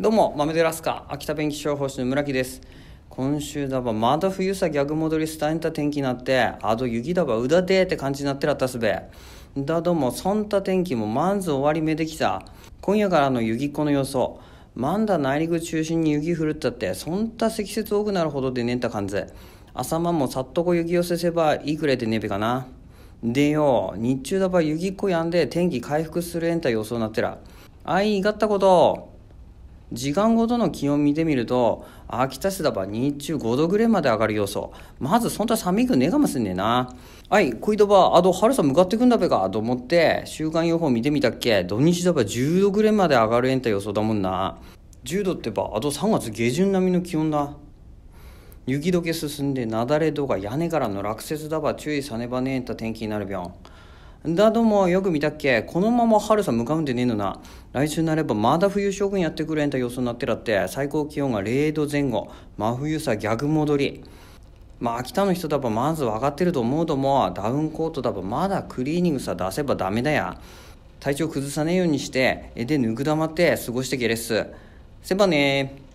どうも、豆でラスカ、秋田弁気象予報士の村木です。今週だば、まだ冬さ逆戻りスタインた天気になって、あど雪だばうだでって感じになってらったすべ。だども、そんた天気もまんず終わり目できた。今夜からの雪っ子の予想。まんだ内陸中心に雪降るったって、そんた積雪多くなるほどでねんた感じ。朝晩もさっとこ雪寄せせばいいくれてねべかな。でよ、日中だば雪っ子やんで天気回復するえんた予想なってら。あい、いがったこと。時間ごとの気温見てみると秋田市だば日中5度ぐらいまで上がる予想まずそんな寒いくねえかもしんねえな。はいこいだばあと春さ向かってくんだべかと思って週間予報見てみたっけ。土日だば10度ぐらいまで上がるえんた予想だもんな。10度ってばあと3月下旬並みの気温だ。雪解け進んで雪崩とか屋根からの落雪だば注意さねばねえんた天気になるびょん。だどもよく見たっけ？このまま春さ向かうんでねえのな。来週になればまだ冬将軍やってくれんた予想になってらって最高気温が0度前後。真冬さ逆戻り。まあ秋田の人だばまず分かってると思うともダウンコートだばまだクリーニングさ出せばダメだや。体調崩さねえようにして絵でぬくだまって過ごしてけれっす。せばねー。